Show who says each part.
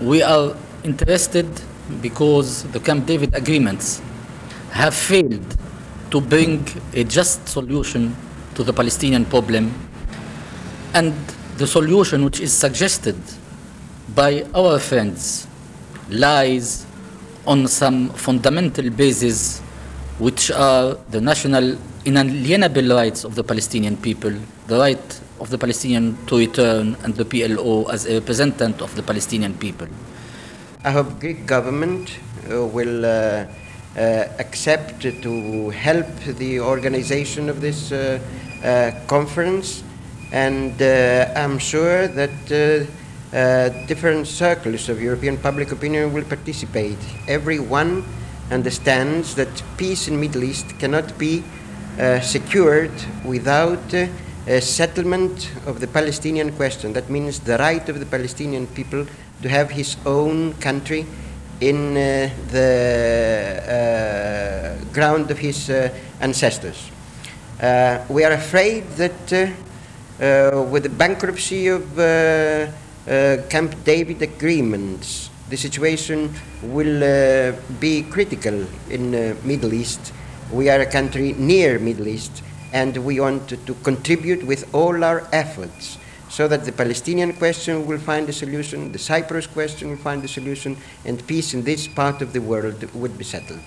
Speaker 1: We are interested because the Camp David agreements have failed to bring a just solution to the Palestinian problem and the solution which is suggested by our friends lies on some fundamental bases which are the national inalienable rights of the Palestinian people, the right of the Palestinian to return and the PLO as a representative of the Palestinian people.
Speaker 2: I hope Greek government uh, will uh, uh, accept to help the organization of this uh, uh, conference, and uh, I'm sure that different circles of European public opinion will participate. Everyone understands that peace in Middle East cannot be secured without a settlement of the Palestinian question. That means the right of the Palestinian people to have his own country in uh, the uh, ground of his uh, ancestors. Uh, we are afraid that uh, uh, with the bankruptcy of Camp David agreements, the situation will be critical in the Middle East. We are a country near Middle East and we want to, to contribute with all our efforts so that the Palestinian question will find a solution, the Cyprus question will find a solution, and peace in this part of the world would be settled.